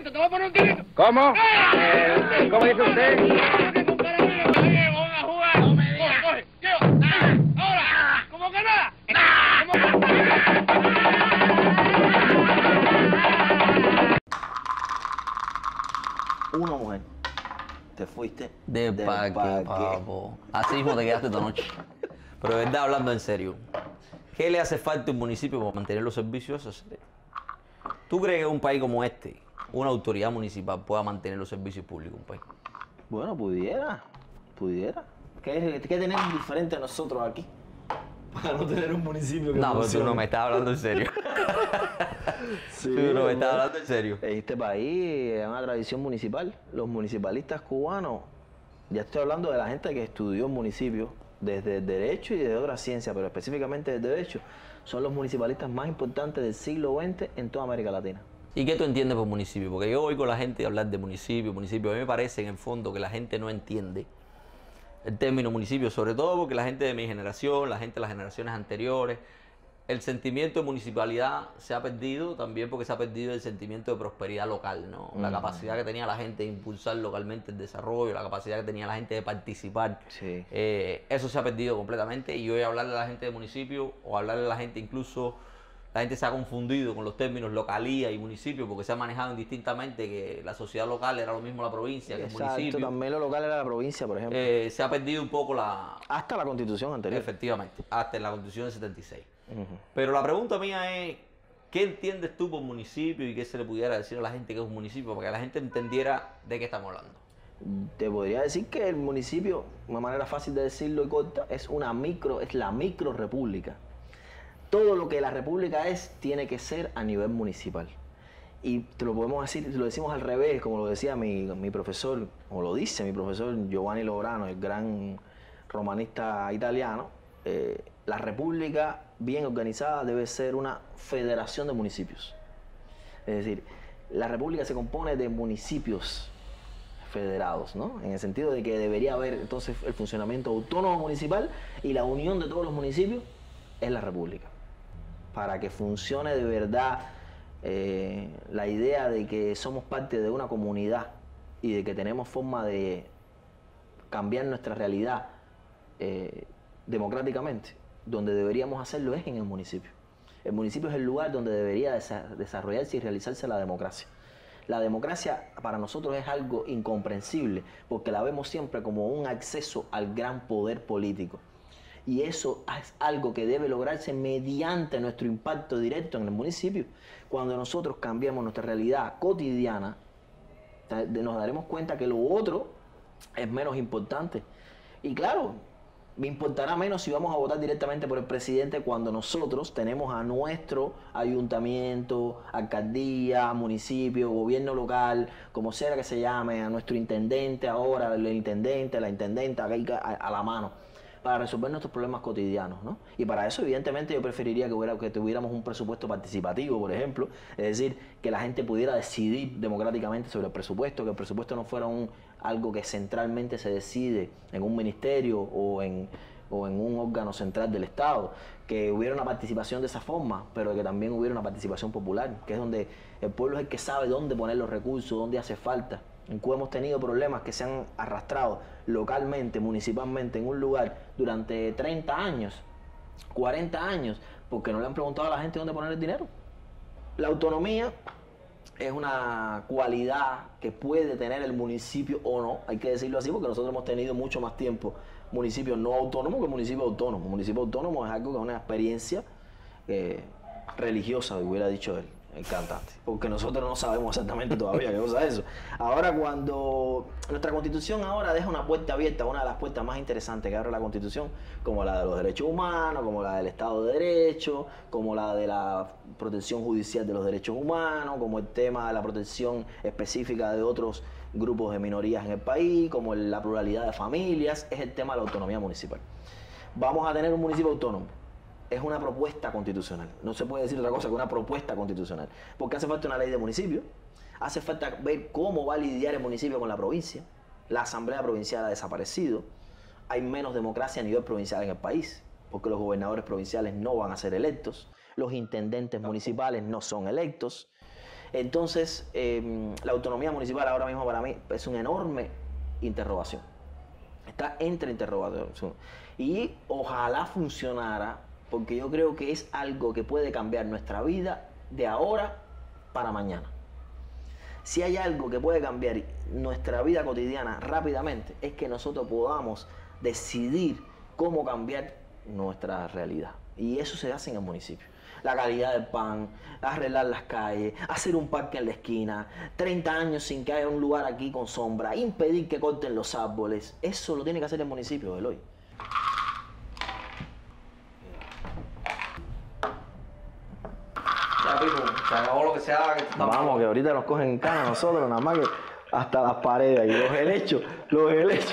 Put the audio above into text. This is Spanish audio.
tirito, te voy a poner un tirito. ¿Cómo? ¡Ah! Eh, ¿Cómo dice usted? Yo tengo un carabino, oye, vamos a jugar. Coge, coge, lleva. Ahora, ¿cómo que nada? ¿Cómo Una mujer. Te fuiste De pa' qué, papo. Así mismo te quedaste esta noche. Pero de verdad, hablando en serio, ¿qué le hace falta a un municipio para mantener los servicios? ¿Tú crees que un país como este, una autoridad municipal, pueda mantener los servicios públicos en un país? Bueno, pudiera. Pudiera. ¿Qué, qué tenemos diferente nosotros aquí? Para no tener un municipio que No, pero tú no me estás hablando en serio. Sí, tú no me estás hablando en serio. Este país es una tradición municipal. Los municipalistas cubanos, ya estoy hablando de la gente que estudió en municipio, desde el derecho y desde otras ciencias, pero específicamente del derecho, son los municipalistas más importantes del siglo XX en toda América Latina. ¿Y qué tú entiendes por municipio? Porque yo oigo a la gente hablar de municipio, municipio. A mí me parece en el fondo que la gente no entiende el término municipio, sobre todo porque la gente de mi generación, la gente de las generaciones anteriores, el sentimiento de municipalidad se ha perdido también porque se ha perdido el sentimiento de prosperidad local, ¿no? La capacidad que tenía la gente de impulsar localmente el desarrollo, la capacidad que tenía la gente de participar. Sí. Eh, eso se ha perdido completamente y hoy hablarle a la gente de municipio o hablarle a la gente incluso, la gente se ha confundido con los términos localía y municipio porque se ha manejado indistintamente que la sociedad local era lo mismo la provincia que el Exacto, municipio. también lo local era la provincia, por ejemplo. Eh, se ha perdido un poco la... Hasta la constitución anterior. Efectivamente, hasta en la constitución del 76. Ujú. Pero la pregunta mía es, ¿qué entiendes tú por municipio y qué se le pudiera decir a la gente que es un municipio para que la gente entendiera de qué estamos hablando? Te podría decir que el municipio, una manera fácil de decirlo y corta, es una micro, es la micro república. Todo lo que la república es tiene que ser a nivel municipal. Y te lo podemos decir, lo decimos al revés, como lo decía mi, mi profesor, o lo dice mi profesor Giovanni Lograno, el gran romanista italiano, eh, la república bien organizada debe ser una federación de municipios. Es decir, la república se compone de municipios federados, ¿no? En el sentido de que debería haber entonces el funcionamiento autónomo municipal y la unión de todos los municipios es la república. Para que funcione de verdad eh, la idea de que somos parte de una comunidad y de que tenemos forma de cambiar nuestra realidad eh, democráticamente, donde deberíamos hacerlo es en el municipio. El municipio es el lugar donde debería desa- desarrollarse y realizarse la democracia. La democracia para nosotros es algo incomprensible porque la vemos siempre como un acceso al gran poder político. Y eso es algo que debe lograrse mediante nuestro impacto directo en el municipio. Cuando nosotros cambiamos nuestra realidad cotidiana, nos daremos cuenta que lo otro es menos importante. Y claro, me importará menos si vamos a votar directamente por el presidente cuando nosotros tenemos a nuestro ayuntamiento, alcaldía, municipio, gobierno local, como sea que se llame, a nuestro intendente ahora, el intendente, la intendenta, a, a la mano para resolver nuestros problemas cotidianos, ¿no? Y para eso, evidentemente, yo preferiría que, hubiera, que tuviéramos un presupuesto participativo, por ejemplo, es decir, que la gente pudiera decidir democráticamente sobre el presupuesto, que el presupuesto no fuera un, algo que centralmente se decide en un ministerio o en, o en un órgano central del Estado, que hubiera una participación de esa forma, pero que también hubiera una participación popular, que es donde el pueblo es el que sabe dónde poner los recursos, dónde hace falta. En Cuba hemos tenido problemas que se han arrastrado localmente, municipalmente, en un lugar durante 30 años, 40 años, porque no le han preguntado a la gente dónde poner el dinero. La autonomía es una cualidad que puede tener el municipio o no, hay que decirlo así, porque nosotros hemos tenido mucho más tiempo municipios no autónomos que municipios autónomos. Municipio autónomo es algo que es una experiencia eh, religiosa, hubiera dicho él, el cantante, porque nosotros no sabemos exactamente todavía qué cosa es eso. Ahora cuando nuestra constitución ahora deja una puerta abierta, una de las puertas más interesantes que abre la constitución, como la de los derechos humanos, como la del Estado de Derecho, como la de la protección judicial de los derechos humanos, como el tema de la protección específica de otros grupos de minorías en el país, como la pluralidad de familias, es el tema de la autonomía municipal. Vamos a tener un municipio autónomo es una propuesta constitucional. No se puede decir otra cosa que una propuesta constitucional. Porque hace falta una ley de municipio, hace falta ver cómo va a lidiar el municipio con la provincia. La asamblea provincial ha desaparecido. Hay menos democracia a nivel provincial en el país, porque los gobernadores provinciales no van a ser electos, los intendentes municipales no son electos. Entonces, eh, la autonomía municipal ahora mismo para mí es una enorme interrogación. Está entre interrogación. Y ojalá funcionara, porque yo creo que es algo que puede cambiar nuestra vida de ahora para mañana. Si hay algo que puede cambiar nuestra vida cotidiana rápidamente, es que nosotros podamos decidir cómo cambiar nuestra realidad. Y eso se hace en el municipio. La calidad del pan, arreglar las calles, hacer un parque en la esquina, 30 años sin que haya un lugar aquí con sombra, impedir que corten los árboles. Eso lo tiene que hacer el municipio, Eloy. Ya, Vamos, que ahorita nos cogen cana nosotros, nada más que hasta las paredes y los helechos, los helechos.